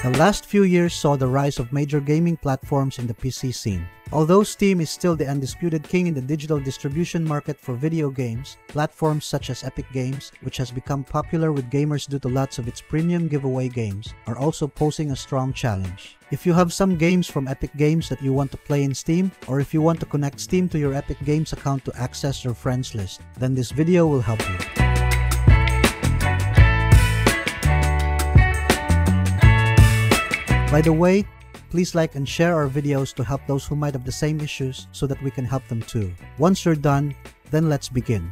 The last few years saw the rise of major gaming platforms in the PC scene. Although Steam is still the undisputed king in the digital distribution market for video games, platforms such as Epic Games, which has become popular with gamers due to lots of its premium giveaway games, are also posing a strong challenge. If you have some games from Epic Games that you want to play in Steam, or if you want to connect Steam to your Epic Games account to access your friends list, then this video will help you. By the way, please like and share our videos to help those who might have the same issues so that we can help them too. Once you're done, then let's begin.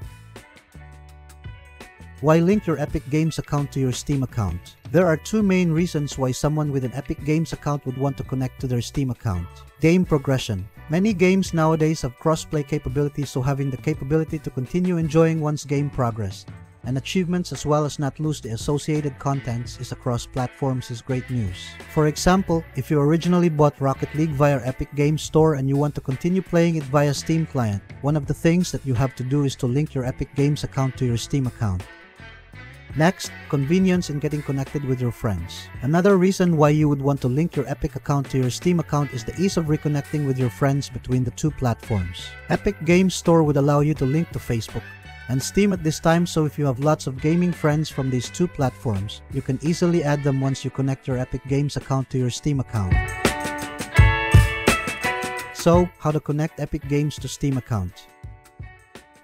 Why link your Epic Games account to your Steam account? There are two main reasons why someone with an Epic Games account would want to connect to their Steam account. Game progression. Many games nowadays have crossplay capabilities so having the capability to continue enjoying one's game progress and achievements as well as not lose the associated contents is across platforms is great news. For example, if you originally bought Rocket League via Epic Games Store and you want to continue playing it via Steam client, one of the things that you have to do is to link your Epic Games account to your Steam account. Next, convenience in getting connected with your friends. Another reason why you would want to link your Epic account to your Steam account is the ease of reconnecting with your friends between the two platforms. Epic Games Store would allow you to link to Facebook, and Steam at this time so if you have lots of gaming friends from these two platforms, you can easily add them once you connect your Epic Games account to your Steam account. So, how to connect Epic Games to Steam account.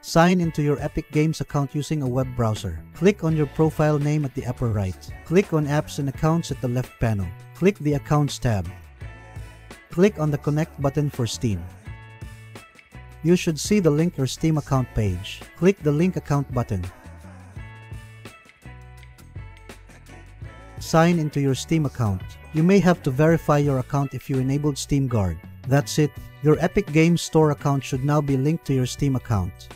Sign into your Epic Games account using a web browser. Click on your profile name at the upper right. Click on Apps and Accounts at the left panel. Click the Accounts tab. Click on the Connect button for Steam you should see the link your Steam account page. Click the link account button. Sign into your Steam account. You may have to verify your account if you enabled Steam Guard. That's it. Your Epic Games Store account should now be linked to your Steam account.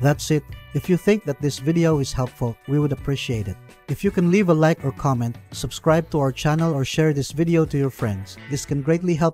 That's it. If you think that this video is helpful, we would appreciate it. If you can leave a like or comment, subscribe to our channel or share this video to your friends. This can greatly help